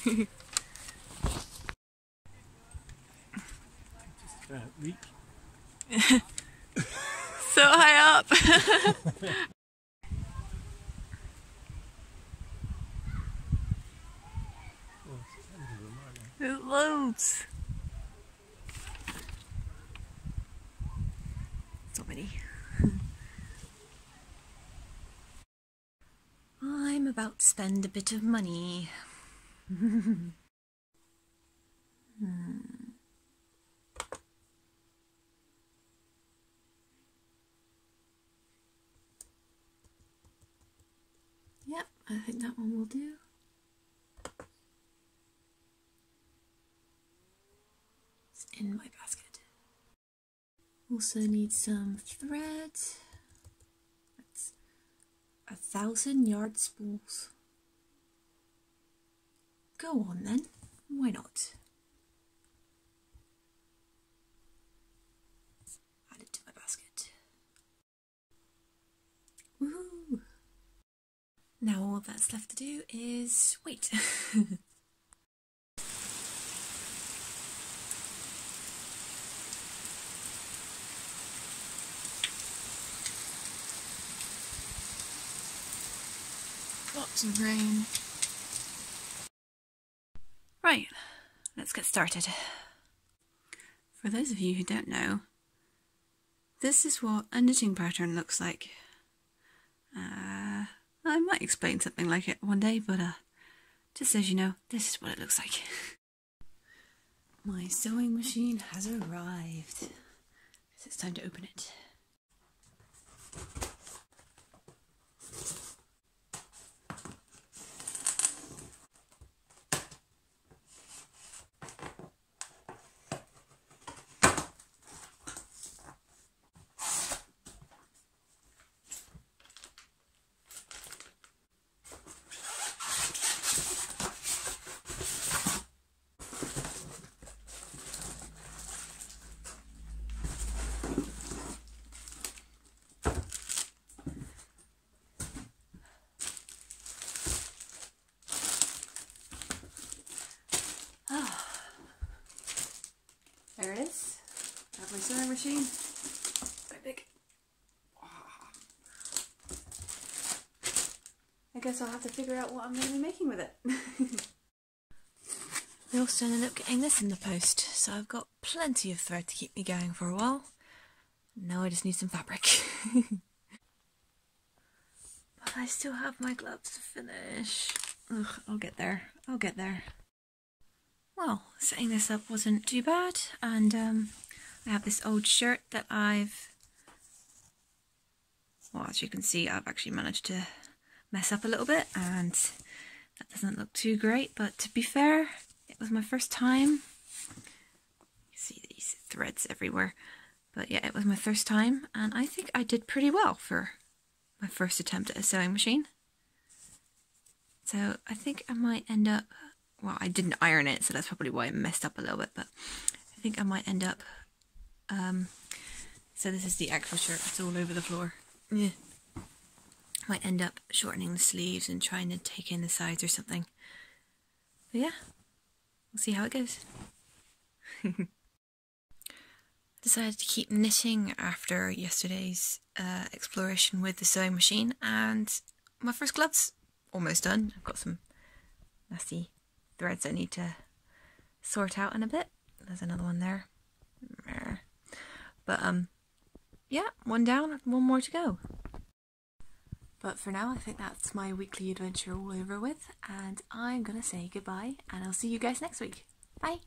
So high up. There's loads. So many. I'm about to spend a bit of money. Hmm. Yep, I think that one will do. It's in my basket. Also need some thread. That's a thousand yard spools. Go on then, why not? Add it to my basket. Woohoo! Now all that's left to do is wait. Lots of rain. Right, let's get started. For those of you who don't know, this is what a knitting pattern looks like. Uh, I might explain something like it one day, but uh, just as you know, this is what it looks like. My sewing machine has arrived. It's time to open it. There it is. I have my sewing machine. Quite big. I guess I'll have to figure out what I'm going to be making with it. we also ended up getting this in the post, so I've got plenty of thread to keep me going for a while. Now I just need some fabric. but I still have my gloves to finish. Ugh, I'll get there. I'll get there. Well, setting this up wasn't too bad, and um, I have this old shirt that I've. Well, as you can see, I've actually managed to mess up a little bit, and that doesn't look too great, but to be fair, it was my first time. You see these threads everywhere, but yeah, it was my first time, and I think I did pretty well for my first attempt at a sewing machine. So I think I might end up well, I didn't iron it, so that's probably why it messed up a little bit, but I think I might end up, um, so this is the actual shirt, it's all over the floor. Yeah. Might end up shortening the sleeves and trying to take in the sides or something. But yeah, we'll see how it goes. Decided to keep knitting after yesterday's uh, exploration with the sewing machine, and my first gloves almost done. I've got some nasty threads I need to sort out in a bit. There's another one there. But um yeah, one down, one more to go. But for now, I think that's my weekly adventure all over with, and I'm gonna say goodbye, and I'll see you guys next week. Bye!